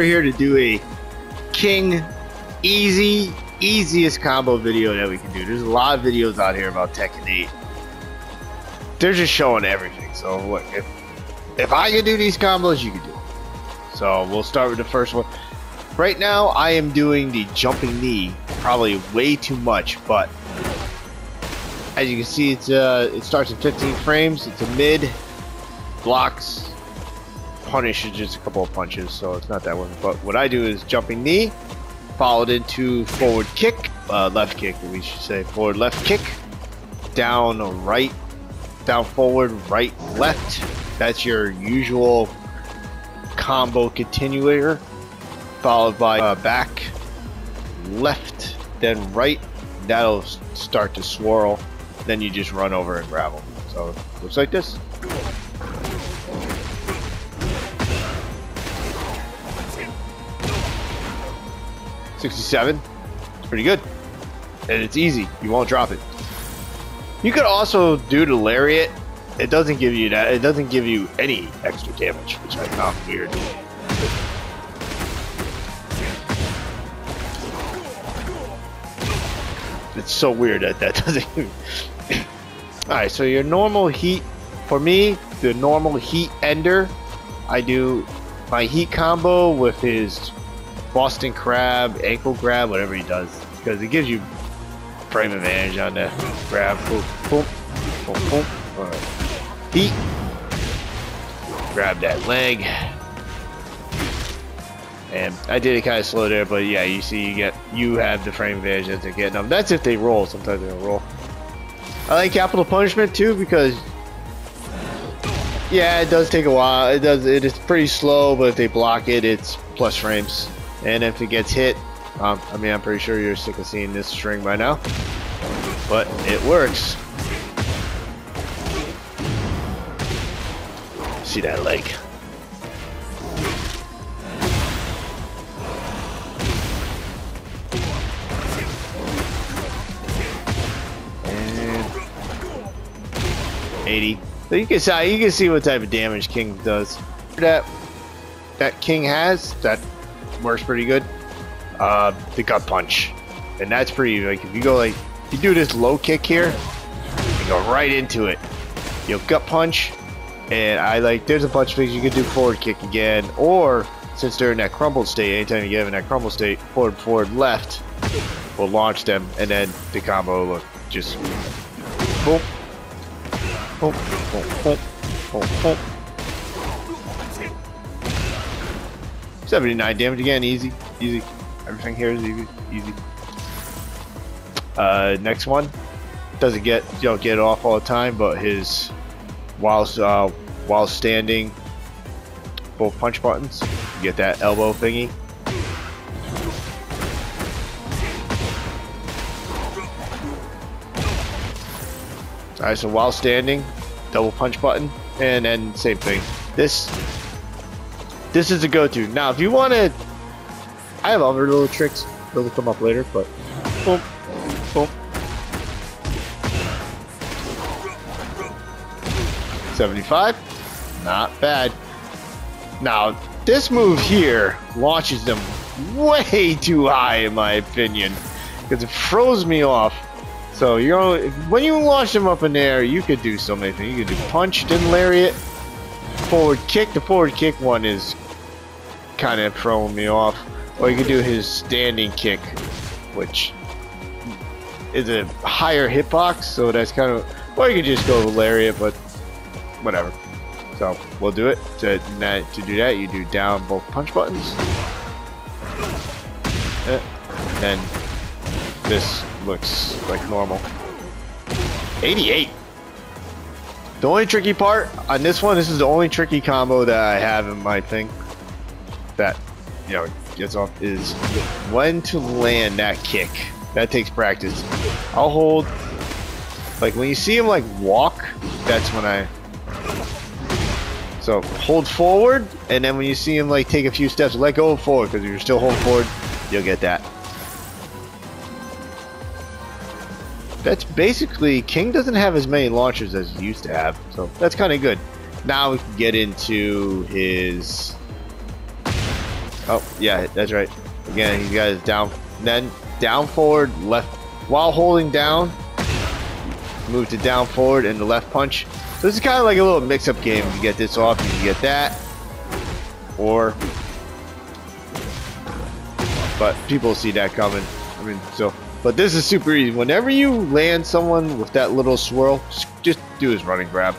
We're here to do a King easy, easiest combo video that we can do. There's a lot of videos out here about Tekken 8. They're just showing everything. So if if I can do these combos, you can do. So we'll start with the first one. Right now, I am doing the jumping knee, probably way too much, but as you can see, it's uh, it starts at 15 frames. It's a mid, blocks, punish is just a couple of punches, so it's not that one. But what I do is jumping knee, followed into forward kick, uh, left kick, we should say, forward left kick, down right, down forward, right, left. That's your usual combo continuator, followed by uh, back, left, then right. That'll start to swirl. Then you just run over and grab them. So looks like this. 67. It's pretty good. And it's easy. You won't drop it. You could also do the lariat. It doesn't give you that. It doesn't give you any extra damage, which I found weird. It's so weird that that doesn't. Alright, so your normal heat, for me, the normal heat ender, I do my heat combo with his Boston Crab, ankle grab, whatever he does, because it gives you frame advantage on the grab. Boom, boom, boom, boom. Right. Grab that leg. And I did it kind of slow there, but yeah, you see, you get you have the frame advantage as they're getting them. That's if they roll. Sometimes they don't roll. I like capital punishment too because yeah, it does take a while. It does. It is pretty slow, but if they block it, it's plus frames. And if it gets hit, um, I mean, I'm pretty sure you're sick of seeing this string by now. But it works. See that leg. And 80. So you can see you can see what type of damage King does. That that King has that works pretty good. Uh, the gut punch, and that's pretty like if you go like if you do this low kick here, you go right into it. You know, gut punch, and I like there's a bunch of things you can do forward kick again, or since they're in that crumbled state, anytime you get in that crumbled state, forward forward left will launch them, and then the combo look just boom, boom, boom, boom, boom, boom. 79 damage again, easy, easy. Everything here is easy, easy. Uh, next one doesn't get you don't get off all the time, but his whilst uh, while standing, both punch buttons, get that elbow thingy. Alright, so while standing, double punch button, and then same thing. This this is a go-to. Now, if you want to, I have other little tricks that'll come up later, but boom, boom. 75, not bad. Now, this move here launches them way too high, in my opinion, because it froze me off. So you're only, when you launch them up in the air, you could do so many things. You could do punch, then lariat, forward kick. The forward kick one is kind of throwing me off. Or you could do his standing kick, which is a higher hitbox, so that's kind of. Or you could just go lariat, but whatever. So we'll do it. To to do that, you do down both punch buttons. Eh, and this looks like normal. 88. The only tricky part on this one, this is the only tricky combo that I have in my thing that, you know, gets off is when to land that kick. That takes practice. I'll hold, like when you see him like walk, that's when I, so hold forward, and then when you see him like take a few steps, let go forward, because you're still holding forward, you'll get that. That's basically, King doesn't have as many launchers as he used to have, so that's kind of good. Now we can get into his Oh, yeah, that's right. Again, he's got his down, then down forward, left, while holding down, move to down forward and the left punch. So this is kind of like a little mix-up game. You get this off, you can get that, or, but people see that coming. I mean, so, but this is super easy. Whenever you land someone with that little swirl, just do his running grab.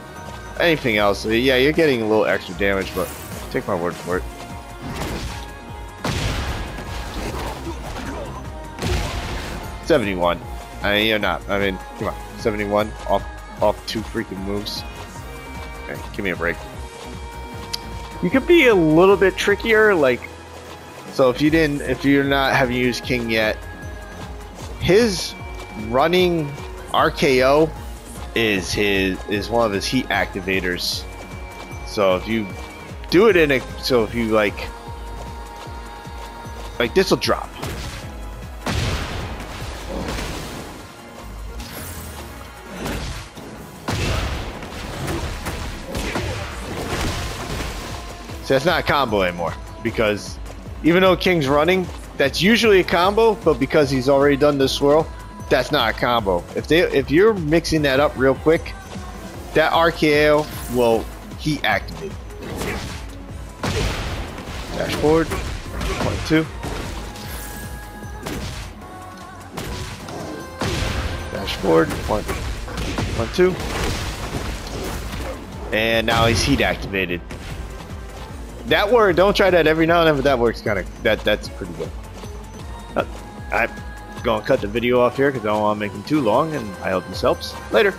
Anything else, yeah, you're getting a little extra damage, but take my word for it. 71. I mean, you're not. I mean, come on. 71 off off two freaking moves. Okay, give me a break. You could be a little bit trickier, like so if you didn't if you're not having used King yet, his running RKO is his is one of his heat activators. So if you do it in a so if you like like this will drop. So that's not a combo anymore because even though King's running, that's usually a combo, but because he's already done the swirl, that's not a combo. If they if you're mixing that up real quick, that RKO will heat activate. Dash forward. One, two. Dash forward. One, one, two. And now he's heat activated. That work. Don't try that every now and then, but that works kind of. That that's pretty good. Uh, I'm gonna cut the video off here because I don't want to make them too long, and I hope this helps. Later.